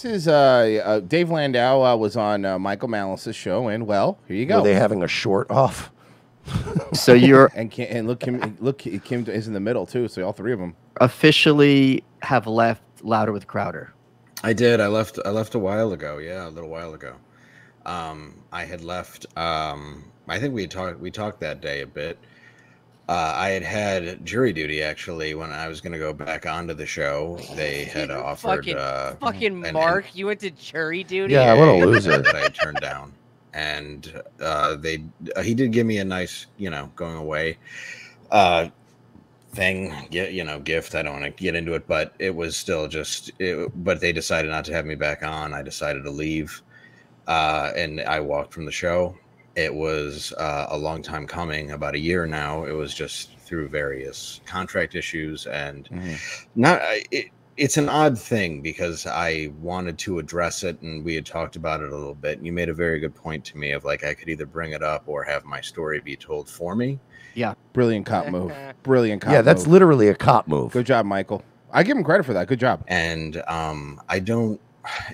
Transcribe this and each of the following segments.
This is uh, uh, Dave Landau uh, was on uh, Michael Malice's show, and well, here you go. Were they having a short off? So you're and Kim, and look, Kim, look, Kim is in the middle too. So all three of them. officially have left Louder with Crowder. I did. I left. I left a while ago. Yeah, a little while ago. Um, I had left. Um, I think we had talked. We talked that day a bit. Uh, I had had jury duty actually when I was going to go back onto the show. They had offered fucking, uh, fucking an- Mark, you went to jury duty. Yeah, what a loser. that I turned down, and uh, they uh, he did give me a nice, you know, going away uh, thing, get you know, gift. I don't want to get into it, but it was still just. It, but they decided not to have me back on. I decided to leave, uh, and I walked from the show. It was uh, a long time coming, about a year now. It was just through various contract issues and not. It, it's an odd thing because I wanted to address it and we had talked about it a little bit. And you made a very good point to me of like I could either bring it up or have my story be told for me. Yeah. Brilliant cop move. Brilliant cop. Yeah, that's move. literally a cop move. Good job, Michael. I give him credit for that. Good job. And um, I don't.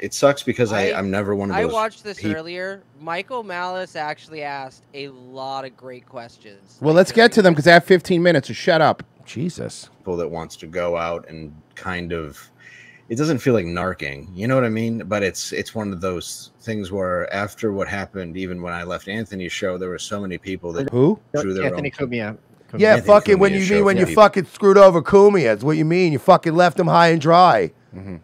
It sucks because I, I, am never one of those. I watched this peop- earlier. Michael Malice actually asked a lot of great questions. Well, let's get to them because I have 15 minutes. So shut up. Jesus. People that wants to go out and kind of. It doesn't feel like narking, you know what I mean? But it's it's one of those things where after what happened, even when I left Anthony's show, there were so many people that who drew their Anthony own. Cumia. Yeah, Anthony fucking when you mean when you people. fucking screwed over Cumia. That's what you mean. You fucking left him high and dry. Mm-hmm.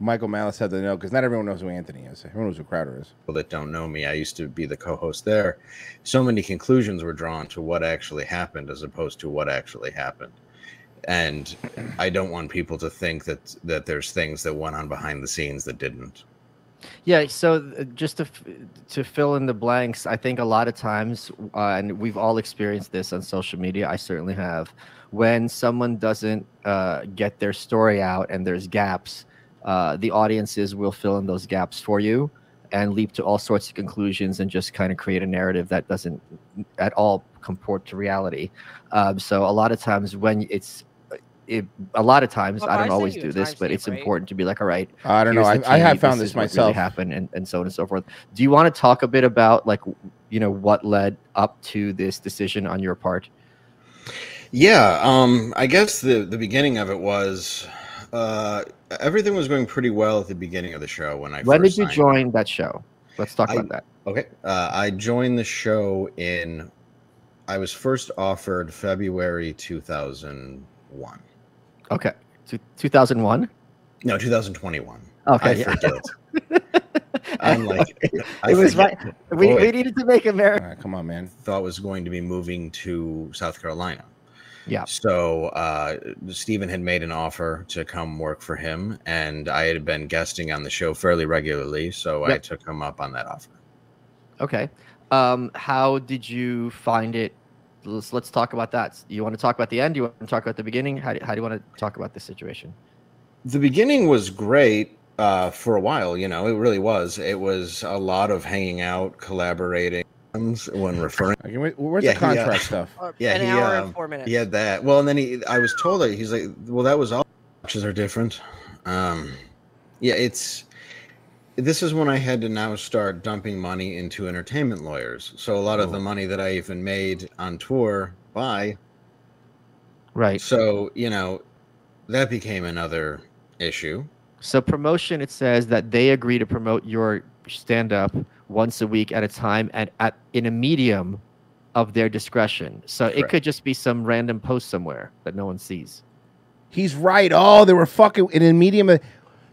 Michael Malice had to know because not everyone knows who Anthony is. Everyone knows who Crowder is. people that don't know me, I used to be the co-host there. So many conclusions were drawn to what actually happened as opposed to what actually happened. And I don't want people to think that that there's things that went on behind the scenes that didn't. Yeah, so uh, just to f- to fill in the blanks, I think a lot of times, uh, and we've all experienced this on social media. I certainly have. When someone doesn't uh, get their story out and there's gaps, uh, the audiences will fill in those gaps for you and leap to all sorts of conclusions and just kind of create a narrative that doesn't at all comport to reality. Um, so a lot of times when it's it, a lot of times Well, I I don't sent always do this, but it's right? important to be like, all right. I don't know. I- I have found this is what really myself. happened, and, and so on and so forth. Do you want to talk a bit about like you know what led up to this decision on your part? Yeah, um, I guess the the beginning of it was uh, everything was going pretty well at the beginning of the show when I when first did you signed join that show? Let's talk I- about that. Okay. Uh, I joined the show in, I was first offered February 2001. Okay, Two- 2001. No, 2021. Okay, I forget. I'm like, I it was right. We, Boy, we needed to make America. come on, man. Thought was going to be moving to South Carolina. Yeah. So uh, Steven had made an offer to come work for him, and I had been guesting on the show fairly regularly, so I took him up on that offer. Okay. Um, how did you find it? Let's let's talk about that. You want to talk about the end? You want to talk about the beginning? How do, how do you want to talk about this situation? the beginning was great uh, for a while. You know, it really was. It was a lot of hanging out, collaborating when referring. Okay, wait, where's Yeah, the he, uh, stuff? Yeah, an he, hour and um, four minutes. He had that. Well, and then he, I was told that he's like, well, that was all. Matches are different. Um, yeah, it's. This is when I had to now start dumping money into entertainment lawyers. So a lot of the money that I even made on tour by Right. So, you know, that became another issue. So promotion, it says that they agree to promote your stand-up once a week at a time and at in a medium of their discretion. So it could just be some random post somewhere that no one sees. He's right. Oh, they were fucking in a medium. of-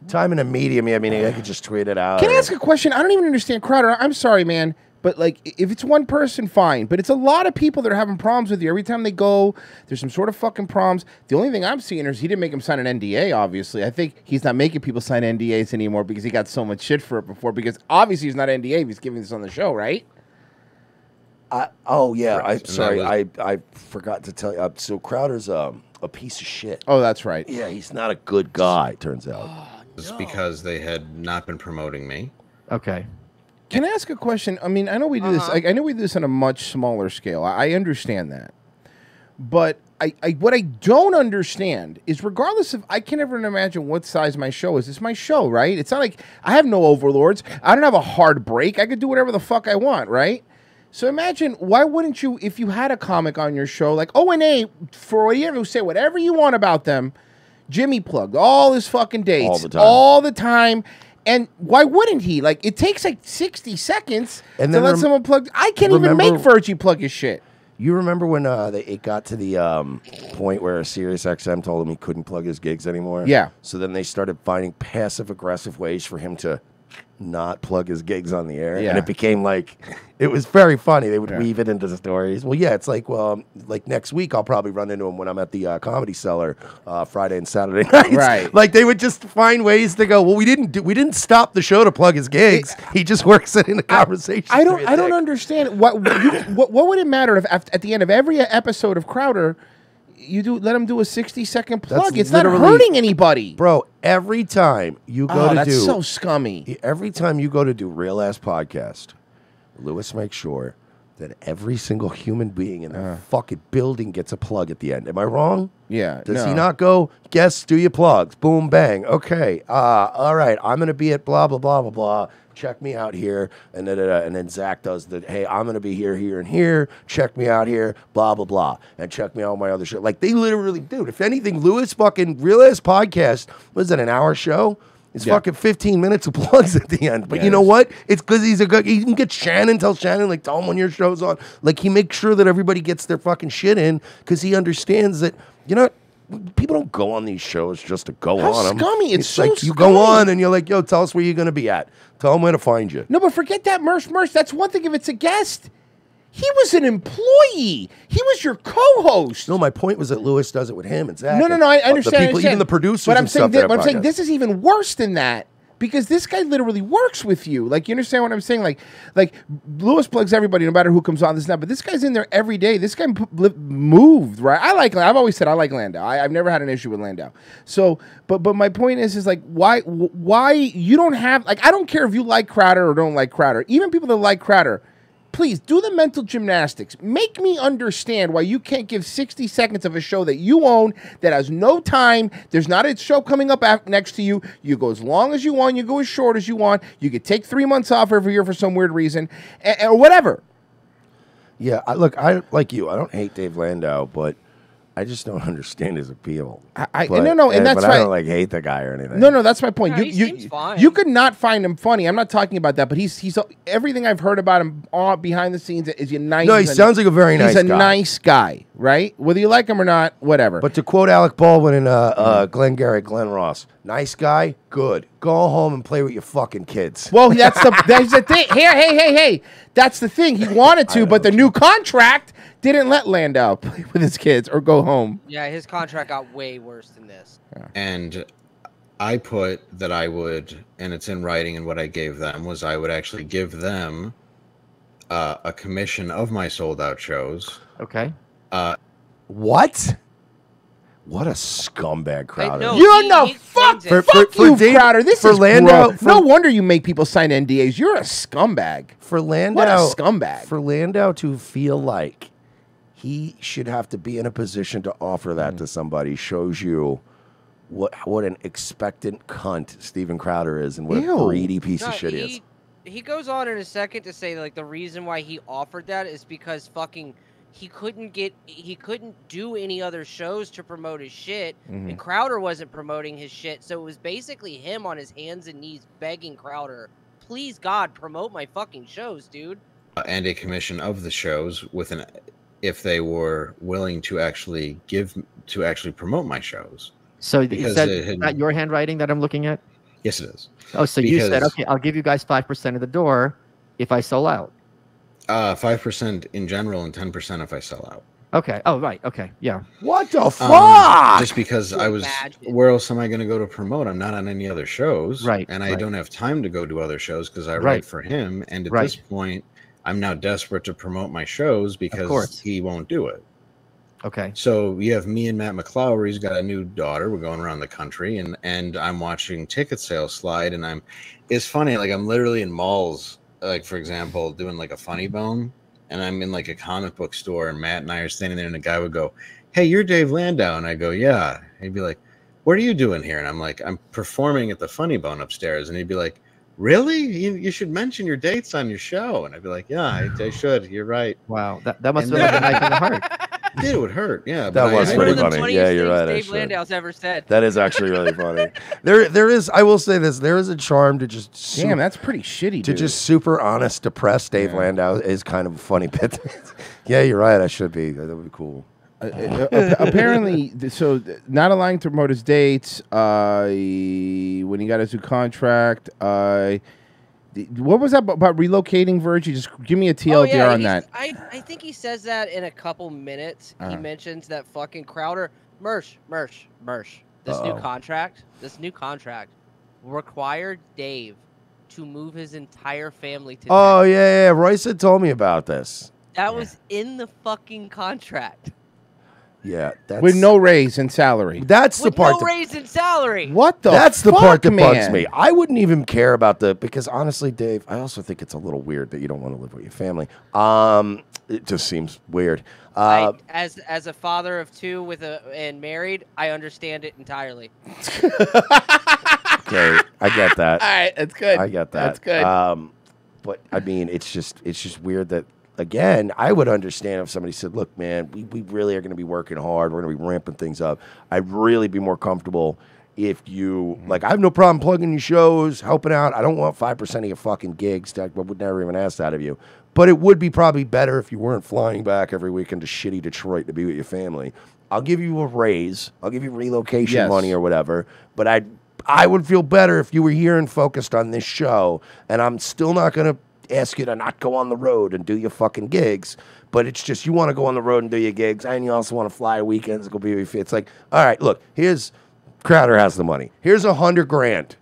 Time in a medium. Yeah, I mean, I could just tweet it out. Can I ask a question? I don't even understand Crowder. I'm sorry, man, but like, if it's one person, fine. But it's a lot of people that are having problems with you. Every time they go, there's some sort of fucking problems. The only thing I'm seeing is he didn't make him sign an NDA. Obviously, I think he's not making people sign NDAs anymore because he got so much shit for it before. Because obviously, he's not NDA. If he's giving this on the show, right? I, oh yeah, Right, I'm and sorry. was- I I forgot to tell you. Uh, so Crowder's um, a piece of shit. Oh, that's right. Yeah, he's not a good guy. Turns out. It's because they had not been promoting me. Okay. Can I ask a question? I mean, I know we do this. Uh-huh. Like, I know we do this on a much smaller scale. I, I understand that, But I, I what I don't understand is regardless of I can't never imagine what size my show is. It's my show, right? It's not like I have no overlords. I don't have a hard break. I could do whatever the fuck I want, right? So imagine why wouldn't you if you had a comic on your show like O and A for whatever say whatever you want about them. Jimmy plugged all his fucking dates All the time. all the time. And why wouldn't he? Like it takes like sixty seconds And to then let someone plug. I can't even make Virgie plug his shit. You remember when uh, they, it got to the um, point where a Sirius XM told him he couldn't plug his gigs anymore? Yeah. So then they started finding passive aggressive ways for him to not plug his gigs on the air. Yeah. And it became like, it was very funny. They would Yeah. weave it into the stories. Well, yeah, it's like, well, um, like next week I'll probably run into him when I'm at the uh, Comedy Cellar uh, Friday and Saturday nights. Right. Like they would just find ways to go, well, we didn't do, we didn't stop the show to plug his gigs. he just works it in the conversation. I don't. I don't understand what. You, what. What would it matter if at the end of every episode of Crowder, you do let him do a sixty second plug? That's it's not hurting anybody. Bro, every time you go oh, to that's do so scummy. every time you go to do real ass podcast, Lewis makes sure that every single human being in the fucking building gets a plug at the end. Am I wrong? Yeah. Does no. he not go, guests, do your plugs? Boom, bang. Okay. Uh, all right. I'm going to be at blah, blah, blah, blah, blah. Check me out here. And then, uh, and then Zach does the, hey, I'm going to be here, here, and here. Check me out here, blah, blah, blah. And check me out on my other show. Like, they literally, dude, if anything, Lewis fucking real ass podcast, was that an hour show? It's Yeah. fucking 15 minutes of plugs at the end. But Yeah, you know what? It's because he's a good, he can get Shannon, tell Shannon, like, tell him when your show's on. Like, he makes sure that everybody gets their fucking shit in because he understands that, you know, people don't go on these shows just to go How on them. scummy. It's so like you go on and you're like, yo, tell us where you're going to be at. Tell them where to find you. No, but forget that, Mersh. Mersh. That's one thing if it's a guest. He was an employee. He was your co-host. No, my point was that Lewis does it with him and Zach. No, no, no. I the understand. people, I understand. even the producers. But I'm saying, stuff thi- that but I'm saying this is even worse than that because this guy literally works with you. Like you understand what I'm saying? Like, like Lewis plugs everybody, no matter who comes on. This now. but this guy's in there every day. This guy moved right. I like. I've always said I like Landau. I, I've never had an issue with Landau. So, but but my point is, is like why why you don't have like I don't care if you like Crowder or don't like Crowder. Even people that like Crowder please do the mental gymnastics. Make me understand why you can't give 60 seconds of a show that you own that has no time. There's not a show coming up next to you. You go as long as you want, you go as short as you want. You could take three months off every year for some weird reason, or whatever. Yeah, I, look, I like you. I don't hate Dave Landau, but I just don't understand his appeal. I- I- But- no, no, and that's but I don't like hate the guy or anything. No, no, that's my point. No, you, he you, seems fine. you could not find him funny. I'm not talking about that, but he's he's everything I've heard about him all behind the scenes is a nice. No, he he's a- sounds like a very nice He's a guy. nice guy, right? Whether you like him or not, whatever. But to quote Alec Baldwin and uh, uh, Glenn Garrett, Glen Ross, nice guy, good. Go home and play with your fucking kids. Well, that's the that's the thing. Here, hey, hey, hey. That's the thing. He wanted to, but the new contract didn't let Landau play with his kids or go home. Yeah, his contract got way worse than this. and I put that I would, and it's in writing, and what I gave them was I would actually give them uh, a commission of my sold out shows. Okay. Uh, What? What a scumbag crowd. know. You're he- no he fuck. For- fuck for you, Dave- Crowder. This for is Landau- for- no wonder you make people sign NDAs. You're a scumbag. For Landau, What a scumbag. For Landau to feel like he should have to be in a position to offer that Mm. to somebody shows you what what an expectant cunt Steven Crowder is and what Ew. a greedy piece No, of shit he he, is. he goes on in a second to say like the reason why he offered that is because fucking he couldn't get he couldn't do any other shows to promote his shit Mm-hmm. and Crowder wasn't promoting his shit so it was basically him on his hands and knees begging Crowder please God promote my fucking shows dude and a commission of the shows with an if they were willing to actually give to actually promote my shows. So is that, had- not your handwriting that I'm looking at? Yes, it is. Oh, so you said, okay, I'll give you guys 5% of the door if I sell out. Uh, five percent in general and ten percent if I sell out. Okay. Oh, right. Okay. Yeah. What the Um, fuck? just because I was, Imagine. where else am I going to go to promote? I'm not on any other shows, Right, And I right. don't have time to go to other shows because I Right. write for him. And at Right. this point, I'm now desperate to promote my shows because he won't do it. Okay. So you have me and Matt McClowry. He's got a new daughter. We're going around the country, and and I'm watching ticket sales slide. And I'm, it's funny. Like I'm literally in malls. Like for example, doing like a funny bone, and I'm in like a comic book store, and Matt and I are standing there, and the guy would go, "Hey, you're Dave Landau," and I go, "Yeah." He'd be like, "What are you doing here?" And I'm like, "I'm performing at the Funny Bone upstairs," and he'd be like. Really? You, you should mention your dates on your show. And I'd be like, Yeah, I, I should. You're right. Wow, that, that must And have been like a knife in the heart. Dude, it would hurt. Yeah. That but I- was I- One pretty of the funny. Yeah, you're right, Dave. Landau's ever said. That is actually really funny. There, there is. I will say this. There is a charm to just su- Damn, that's pretty shitty, to dude. just super honest, depressed Dave Yeah. Landau is kind of a funny bit. yeah, you're right. I should be. That would be cool. Uh, uh, apparently, so not allowing to promote his dates. Uh, when he got his new contract, uh, what was that about, about relocating Virgie? Just give me a TLDR Oh, yeah, on that. I, I think he says that in a couple minutes. He Uh-huh. mentions that fucking Crowder, Mersh, Mersh, Mersh. This Uh-oh. new contract, this new contract required Dave to move his entire family to Oh Texas. yeah, yeah. Royce had told me about this. That was in the fucking contract. Yeah, that's With no raise in salary. That's the With part. no that- raise in salary. What the? that's the part fuck, that bugs man? me. I wouldn't even care about the because honestly, Dave, I also think it's a little weird that you don't want to live with your family. Um, it just seems weird. Uh, I, as as a father of two with a and married, I understand it entirely. okay, I get that. All right, that's good. I get that. That's good. Um, but I mean, it's just it's just weird that again, I would understand if somebody said, "Look, man, we, we really are going to be working hard. We're going to be ramping things up." I'd really be more comfortable if you Mm-hmm. like. I have no problem plugging your shows, helping out. I don't want five percent of your fucking gigs. I would never even ask that of you. But it would be probably better if you weren't flying back every weekend to shitty Detroit to be with your family. I'll give you a raise. I'll give you relocation Yes. money or whatever. But I I would feel better if you were here and focused on this show. And I'm still not going to ask you to not go on the road and do your fucking gigs. But it's just you want to go on the road and do your gigs, and you also want to fly weekends. Go be It's like, all right, look, here's Crowder has the money. Here's a hundred grand.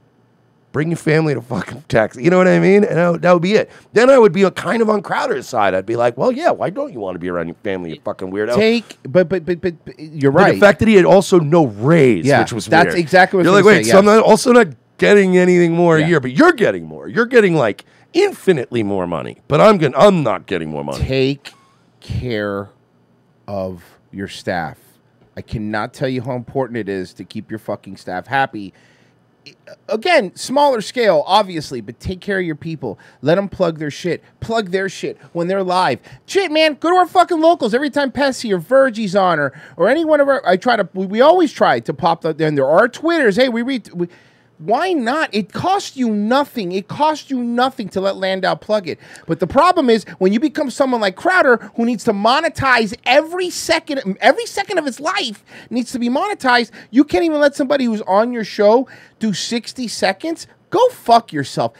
Bring your family to fucking Texas. You know what I mean? And that would- that would be it. Then I would be a kind of on Crowder's side. I'd be like, well, yeah, why don't you want to be around your family, you fucking weirdo? Take, but but but but, but you're But right. the fact that he had also no raise, Yeah, which was that's weird. exactly what you're like. Wait, say, so I'm not, also not getting anything more Yeah. a year, but you're getting more. You're getting like infinitely more money, but I'm getting. I'm not getting more money. take care of your staff. I cannot tell you how important it is to keep your fucking staff happy. Again, smaller scale, obviously, but take care of your people. Let them plug their shit. Plug their shit when they're live. Shit, man, go to our fucking locals. Every time Pessy or Virgie's on or, or any one of our, I try to, we, we always try to pop the, and there are Twitters. Hey, we read, we, why not? It costs you nothing. It costs you nothing to let Landau plug it. But the problem is when you become someone like Crowder who needs to monetize every second, every second of his life needs to be monetized. You can't even let somebody who's on your show do 60 seconds. Go fuck yourself.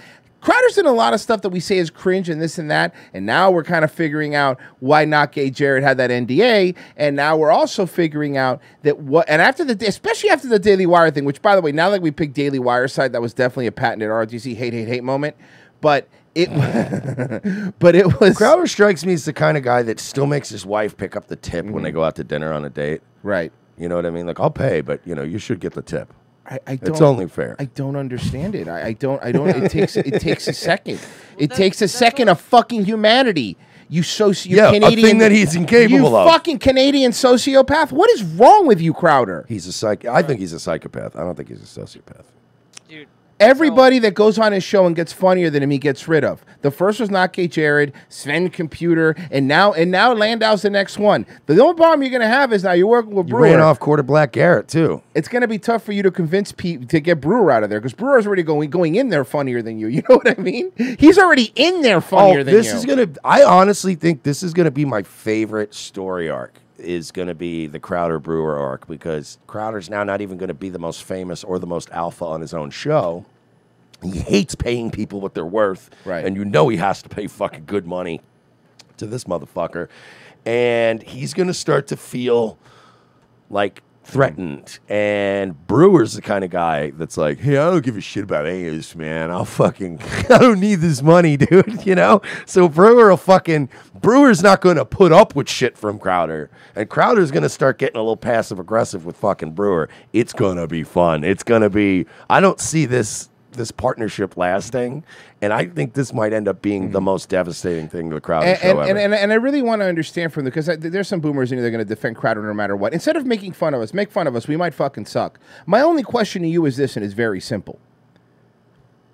Crowder's in a lot of stuff that we say is cringe and this and that, and now we're kind of figuring out why not gay Jared had that NDA, and now we're also figuring out that what and after the especially after the Daily Wire thing, which by the way, now that we picked Daily Wire side, that was definitely a patented RGC hate hate hate moment, but it but it was Crowder strikes me as the kind of guy that still makes his wife pick up the tip when they mm-hmm. go out to dinner on a date. right. You know what I mean? Like I'll pay, but you know you should get the tip. I, I don't, It's only fair. I don't understand it. I, I don't. I don't. It takes. It takes a second. It takes a second of fucking humanity. You soci. you Yeah, a Canadian, thing that he's incapable you of. fucking Canadian sociopath. What is wrong with you, Crowder? He's a psych. I think he's a psychopath. I don't think he's a sociopath. Dude, Everybody that goes on his show and gets funnier than him, he gets rid of. The first was not Gay Jared, Sven Computer, and now and now Landau's the next one. The only problem you're gonna have is now you're working with You Brewer. ran off quarter Black Garrett too. it's going to be tough for you to convince Pete to get Brewer out of there because Brewer's already going going in there funnier than you. You know what I mean? He's already in there oh, funnier oh, than this you. is gonna. I honestly think this is gonna be my favorite story arc. Is gonna be the Crowder Brewer arc because Crowder's now not even gonna be the most famous or the most alpha on his own show. He hates paying people what they're worth, Right. And you know he has to pay fucking good money to this motherfucker, and he's gonna start to feel like threatened. And Brewer's the kind of guy that's like, hey, I don't give a shit about any of this, man. I'll fucking, I don't need this money, dude. You know? So Brewer will fucking, Brewer's not going to put up with shit from Crowder. And Crowder's going to start getting a little passive aggressive with fucking Brewer. It's going to be fun. It's going to be, I don't see this this partnership lasting, and I think this might end up being the hmm. most devastating thing to the Crowder and, show and, ever. and, and, and I really want to understand from the because there's some boomers in here that are going to defend Crowder no matter what. Instead of making fun of us, make fun of us. We might fucking suck. My only question to you is this, and it's very simple: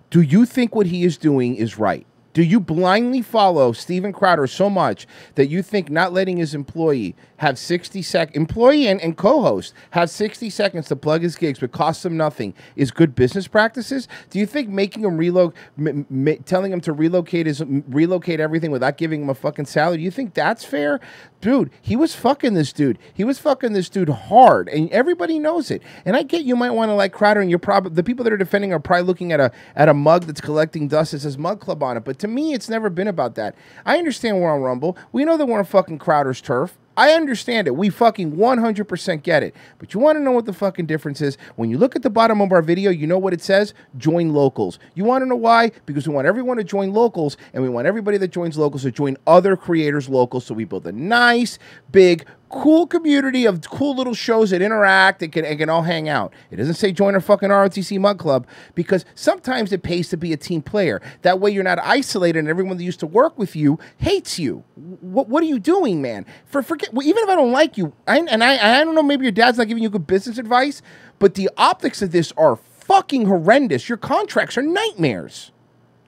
Do you think what he is doing is right? Do you blindly follow Steven Crowder so much that you think not letting his employee have 60 sec employee and, and co-host have 60 seconds to plug his gigs but costs him nothing is good business practices? Do you think making him relocate, telling him to relocate relocate everything without giving him a fucking salary? Do you think that's fair? Dude, he was fucking this dude. He was fucking this dude hard, and everybody knows it. And I get you might want to like Crowder, and you're probably the people that are defending are probably looking at a at a mug that's collecting dust that says Mug Club on it. But to me, it's never been about that. I understand we're on Rumble. We know that we're on fucking Crowder's turf. I understand it. We fucking 100% get it. But you want to know what the fucking difference is? When you look at the bottom of our video, you know what it says? Join locals. You want to know why? Because we want everyone to join locals, and we want everybody that joins locals to join other creators locals. So we build a nice, big, cool community of cool little shows that interact and can, and can all hang out. It doesn't say join our fucking ROTC Mug Club because sometimes it pays to be a team player. That way you're not isolated and everyone that used to work with you hates you. What, what are you doing, man? For forget well, even if I don't like you, I, and I I don't know, maybe your dad's not giving you good business advice, but the optics of this are fucking horrendous. Your contracts are nightmares.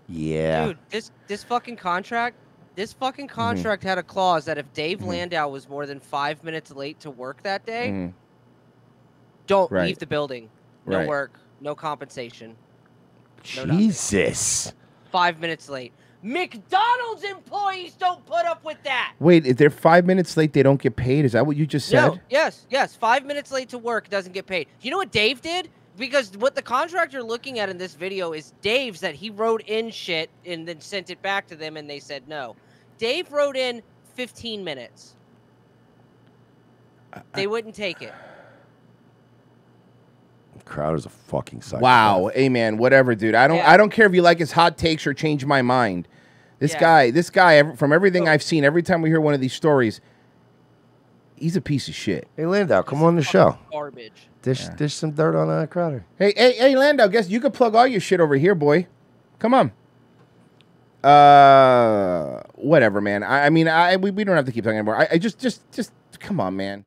yeah. Dude, this this fucking contract, this fucking Mm-hmm. contract had a clause that if Dave Landau was more than five minutes late to work that day, Mhm. don't Right. leave the building. No Right. work, no compensation. No nothing. Jesus. Five minutes late. McDonald's employees don't put up with that. Wait, if they're five minutes late, they don't get paid. Is that what you just said? No, yes, yes. Five minutes late to work doesn't get paid. You know what Dave did? Because what the contract you're looking at in this video is Dave's that he wrote in shit and then sent it back to them and they said no. Dave wrote in 15 minutes. They wouldn't take it. Crowder's a fucking psycho. Wow, amen. Whatever, dude. I don't. Yeah. I don't care if you like his hot takes or change my mind. This Yeah. guy. This guy. From everything I've seen, every time we hear one of these stories, he's a piece of shit. Hey, Landau, come on the show. Garbage. Dish, dish some dirt on uh, Crowder. Hey, hey, hey, Landau. Guess you could plug all your shit over here, boy. Come on. Uh, whatever, man. I, I mean, I we, we don't have to keep talking anymore. I, I just, just, just come on, man.